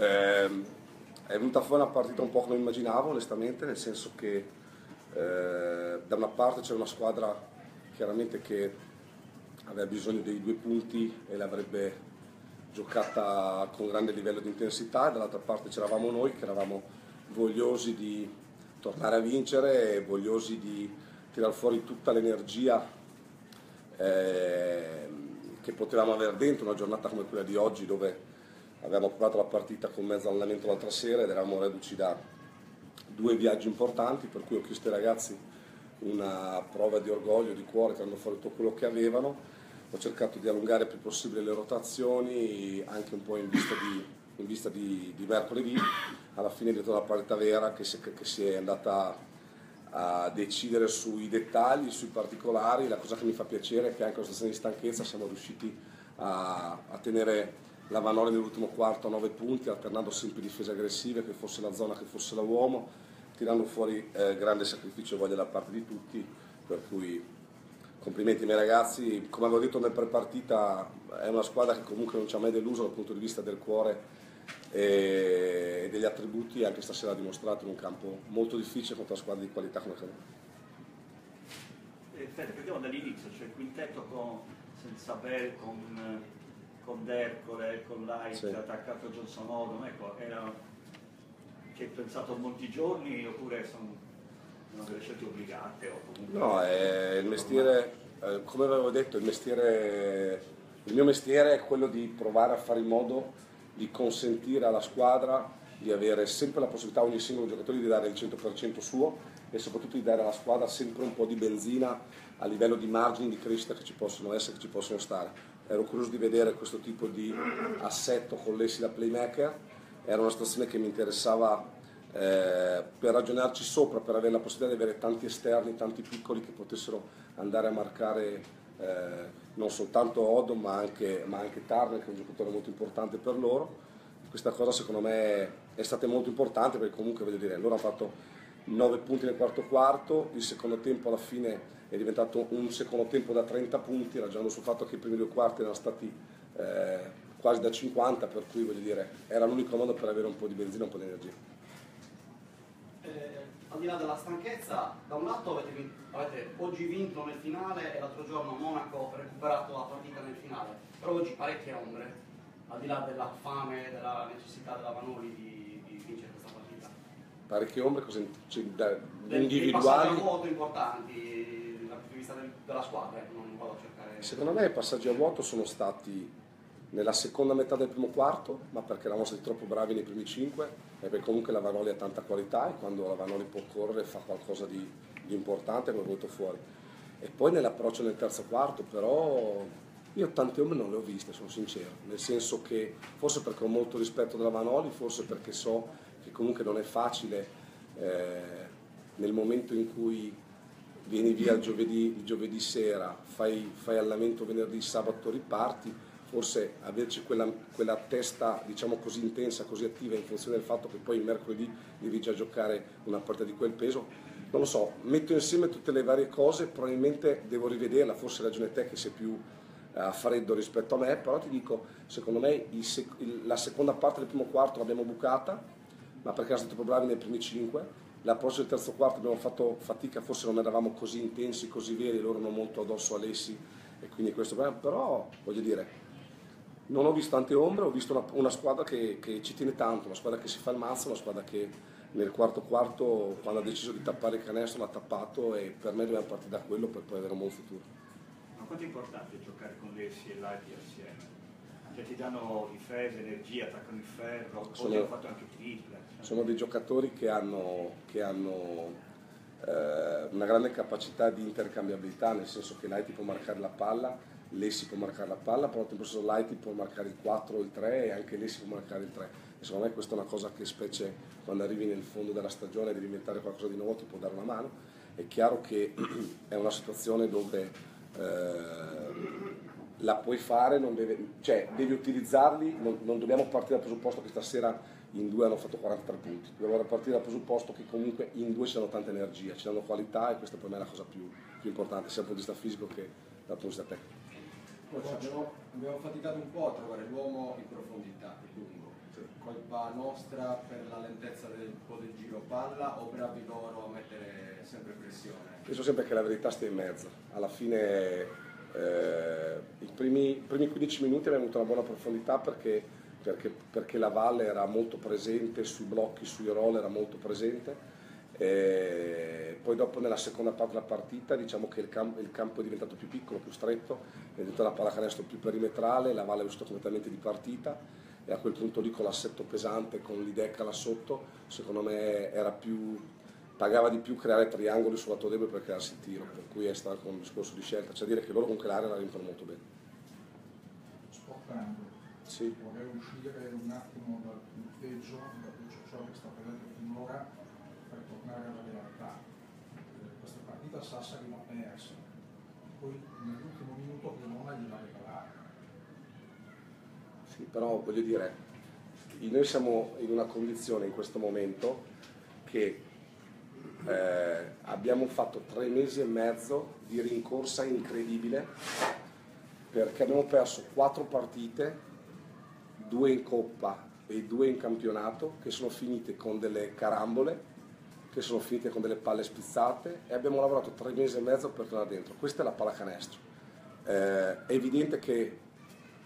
Eh, è venuta fuori una partita un po' come immaginavo, onestamente, nel senso che eh, da una parte c'era una squadra chiaramente che aveva bisogno dei due punti e l'avrebbe giocata con grande livello di intensità dall'altra parte c'eravamo noi che eravamo vogliosi di tornare a vincere e vogliosi di tirar fuori tutta l'energia eh, che potevamo avere dentro una giornata come quella di oggi dove avevamo provato la partita con mezzo allenamento l'altra sera ed eravamo reduci da due viaggi importanti per cui ho chiesto ai ragazzi una prova di orgoglio, di cuore, tirando fuori tutto quello che avevano ho cercato di allungare il più possibile le rotazioni anche un po' in vista di, in vista di, di mercoledì alla fine è diventata una partita vera che si, che si è andata a decidere sui dettagli, sui particolari. La cosa che mi fa piacere è che anche in situazione di stanchezza siamo riusciti a, a tenere la Vanoli nell'ultimo quarto a 9 punti, alternando sempre difese aggressive, che fosse la zona, che fosse la uomo, tirando fuori eh, grande sacrificio e voglia da parte di tutti, per cui complimenti ai miei ragazzi. Come avevo detto nel pre-partita, è una squadra che comunque non ci ha mai deluso dal punto di vista del cuore e degli attributi anche stasera ha dimostrato in un campo molto difficile contro una squadra di qualità come quella. Eh, Fede, partiamo dall'inizio, cioè il quintetto con, senza Bell, con, con Dercole, con Light, sì. attaccato a Johnson Odom, ecco, era che hai pensato molti giorni oppure sono delle scelte obbligate? O comunque no, è il mestiere, eh, come avevo detto, il, mestiere, il mio mestiere è quello di provare a fare in modo di consentire alla squadra di avere sempre la possibilità a ogni singolo giocatore di dare il 100% suo e soprattutto di dare alla squadra sempre un po' di benzina a livello di margini di crescita che ci possono essere, che ci possono stare. Ero curioso di vedere questo tipo di assetto con l'essi da playmaker, era una situazione che mi interessava eh, per ragionarci sopra, per avere la possibilità di avere tanti esterni, tanti piccoli che potessero andare a marcare eh, non soltanto Odo ma anche, ma anche Turner che è un giocatore molto importante per loro. Questa cosa secondo me è stata molto importante perché comunque voglio dire, loro hanno fatto 9 punti nel quarto quarto, il secondo tempo alla fine è diventato un secondo tempo da 30 punti, ragionando sul fatto che i primi due quarti erano stati eh, quasi da 50, per cui voglio dire, era l'unico modo per avere un po' di benzina, un po' di energia. Eh, al di là della stanchezza, da un lato avete, avete, oggi vinto nel finale e l'altro giorno Monaco ha recuperato la partita nel finale, però oggi parecchie ombre, al di là della fame della necessità della Vanoli di, Parecchie ombre così, cioè, da, Del, individuali? Dei molto importanti dal punto di vista del, della squadra, ecco, non vado a cercare... Secondo me i passaggi a vuoto sono stati nella seconda metà del primo quarto, ma perché eravamo stati troppo bravi nei primi cinque e perché comunque la Vanoli ha tanta qualità e quando la Vanoli può correre fa qualcosa di, di importante come è venuto fuori. E poi nell'approccio nel terzo quarto, però io tante ombre non le ho viste, sono sincero, nel senso che forse perché ho molto rispetto della Vanoli, forse perché so che comunque non è facile eh, nel momento in cui vieni via il giovedì, il giovedì sera, fai, fai allenamento venerdì, sabato riparti, forse averci quella, quella, testa diciamo così intensa, così attiva in funzione del fatto che poi il mercoledì devi già giocare una partita di quel peso. Non lo so, metto insieme tutte le varie cose, probabilmente devo rivederla, forse ragione te che sei più eh, a freddo rispetto a me, però ti dico, secondo me sec- la seconda parte del primo quarto l'abbiamo bucata, ma perché erano stati bravi nei primi cinque. L'approccio del terzo quarto abbiamo fatto fatica, forse non eravamo così intensi, così veri, loro non molto addosso a Lessi e quindi questo però voglio dire non ho visto tante ombre, ho visto una, una squadra che, che, ci tiene tanto, una squadra che si fa il mazzo, una squadra che nel quarto quarto quando ha deciso di tappare il canestro l'ha tappato e per me dobbiamo partire da quello per poi avere un buon futuro. Ma quanto è importante giocare con Lessi e Lati assieme? Cioè ti danno difesa, energia, attaccano il ferro, sono, poi fatto anche triple. Sono dei giocatori che hanno, che hanno eh, una grande capacità di intercambiabilità, nel senso che Lati può marcare la palla lei si può marcare la palla, però al tempo stesso Lighty può marcare il 4 o il 3 e anche lei si può marcare il 3. E secondo me questa è una cosa che specie quando arrivi nel fondo della stagione devi inventare qualcosa di nuovo ti può dare una mano. È chiaro che è una situazione dove eh, la puoi fare, deve, cioè devi utilizzarli, non, non, dobbiamo partire dal presupposto che stasera in due hanno fatto 43 punti, dobbiamo partire dal presupposto che comunque in due ci hanno tanta energia, ci danno qualità e questa per me è la cosa più, più importante, sia dal punto di vista fisico che dal punto di vista tecnico. Abbiamo, abbiamo, faticato un po' a trovare l'uomo in profondità, lungo. Sì. Colpa nostra per la lentezza del del giro palla o bravi loro a mettere sempre pressione? Penso sempre che la verità stia in mezzo. Alla fine eh, i primi, primi 15 minuti abbiamo avuto una buona profondità perché, perché, perché la valle era molto presente sui blocchi, sui roll era molto presente. E poi dopo nella seconda parte della partita diciamo che il campo, il campo, è diventato più piccolo, più stretto, è diventata una pallacanestro più perimetrale, la Valle è uscita completamente di partita e a quel punto lì con l'assetto pesante, con l'Idecca là sotto, secondo me più, pagava di più creare triangoli sul lato debole per crearsi il tiro, per cui è stato un discorso di scelta, cioè dire che loro comunque l'area la riempiono molto bene. Sportando, sì. vorrei uscire un attimo dal punteggio, da tutto ciò che sta vedendo finora tornare alla realtà. Eh, questa partita Sassari l'ha persa, poi nell'ultimo minuto Cremona gliela regalata. Sì, però voglio dire, noi siamo in una condizione in questo momento che eh, abbiamo fatto tre mesi e mezzo di rincorsa incredibile perché abbiamo perso quattro partite, due in coppa e due in campionato, che sono finite con delle carambole che sono finite con delle palle spizzate e abbiamo lavorato tre mesi e mezzo per tornare dentro. Questa è la pallacanestro. Eh, è evidente che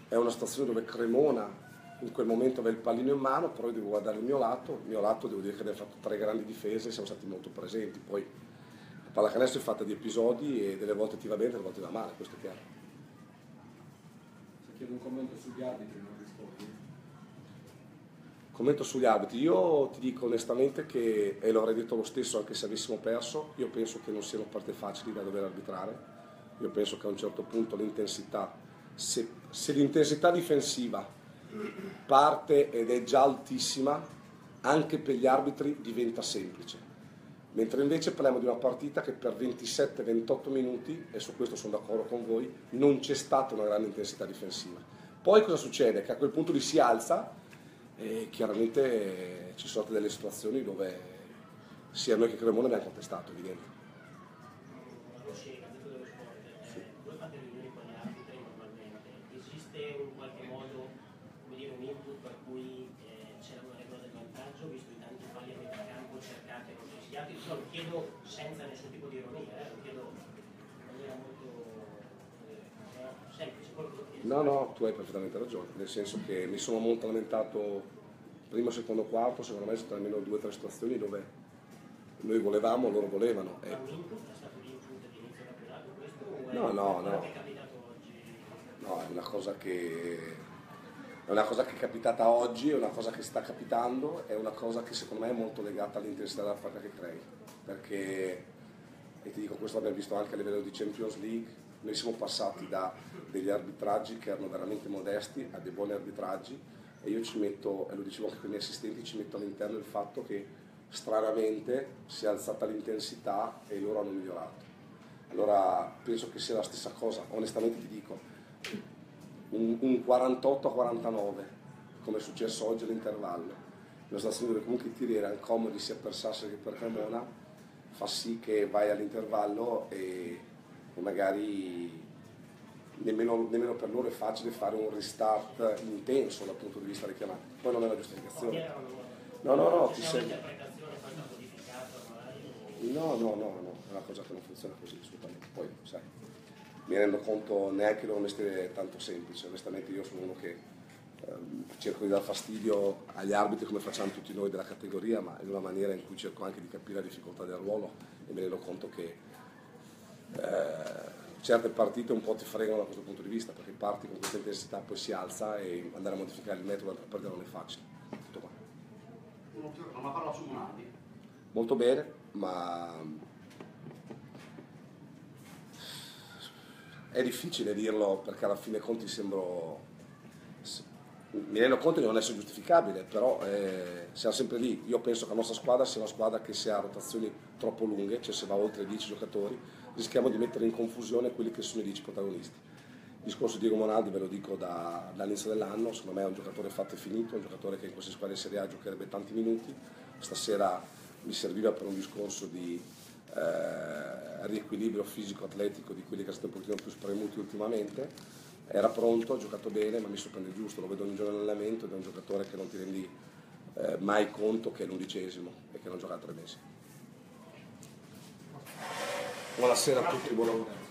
è una situazione dove Cremona in quel momento aveva il pallino in mano, però io devo guardare il mio lato, il mio lato devo dire che abbiamo fatto tre grandi difese siamo stati molto presenti. Poi la pallacanestro è fatta di episodi e delle volte ti va bene, delle volte va male, questo è chiaro. Se chiedo un commento sugli arbitri non rispondi? Commento sugli arbitri, io ti dico onestamente che, e lo avrei detto lo stesso anche se avessimo perso, io penso che non siano parte facili da dover arbitrare, io penso che a un certo punto l'intensità, se, se l'intensità difensiva parte ed è già altissima, anche per gli arbitri diventa semplice. Mentre invece parliamo di una partita che per 27-28 minuti, e su questo sono d'accordo con voi, non c'è stata una grande intensità difensiva. Poi cosa succede? Che a quel punto lì si alza e chiaramente ci sono delle situazioni dove sia noi che Cremona abbiamo contestato, evidente. Voi fate riunioni con gli arbitri normalmente, esiste un qualche modo, input per cui eh, c'era una regola del vantaggio, visto i tanti falli a metà campo cercati e non fischiati? Lo chiedo senza nessun tipo di ironia, eh, lo chiedo in maniera molto eh, semplice, No, no, tu hai perfettamente ragione, nel senso che mi sono molto lamentato primo, secondo, quarto, secondo me sono state almeno due o tre situazioni dove noi volevamo, loro volevano. Stato è No, no, no. No, è una cosa che è una cosa che è capitata oggi, è una cosa che sta capitando, è una cosa che secondo me è molto legata all'intensità della partita che crei. Perché, e ti dico, questo l'abbiamo visto anche a livello di Champions League, noi siamo passati da degli arbitraggi che erano veramente modesti a dei buoni arbitraggi e io ci metto, e lo dicevo anche con i miei assistenti, ci metto all'interno il fatto che stranamente si è alzata l'intensità e loro hanno migliorato. Allora penso che sia la stessa cosa, onestamente ti dico, un, un 48 a 49 come è successo oggi all'intervallo, situazione dove comunque i tiri erano comodi sia per Sassari che per Cremona, fa sì che vai all'intervallo e e magari nemmeno, nemmeno, per loro è facile fare un restart intenso dal punto di vista richiamato. Poi non è una giustificazione. No, no, no, ti sei... No, no, no, no, è una cosa che non funziona così assolutamente. Poi, sai, mi rendo conto neanche mestiere è tanto semplice, onestamente io sono uno che ehm, cerco di dar fastidio agli arbitri come facciamo tutti noi della categoria, ma in una maniera in cui cerco anche di capire la difficoltà del ruolo e mi rendo conto che eh, certe partite un po' ti fregano da questo punto di vista perché parti con questa intensità poi si alza e andare a modificare il metodo dell'altra partita non è facile. Tutto qua. Una parola su Monardi molto bene ma è difficile dirlo perché alla fine conti sembro mi rendo conto di non essere giustificabile, però eh, siamo sempre lì. Io penso che la nostra squadra sia una squadra che se ha rotazioni troppo lunghe, cioè se va oltre 10 giocatori, rischiamo di mettere in confusione quelli che sono i 10 protagonisti. Il discorso di Diego Monaldi ve lo dico da, dall'inizio dell'anno, secondo me è un giocatore fatto e finito, un giocatore che in queste squadre Serie A giocherebbe tanti minuti, stasera mi serviva per un discorso di eh, riequilibrio fisico-atletico di quelli che sono stati un pochino più spremuti ultimamente era pronto, ha giocato bene, ma mi sorprende giusto, lo vedo ogni giorno in allenamento ed è un giocatore che non ti rendi eh, mai conto che è l'undicesimo e che non gioca tre mesi. Buonasera a tutti, buon lavoro.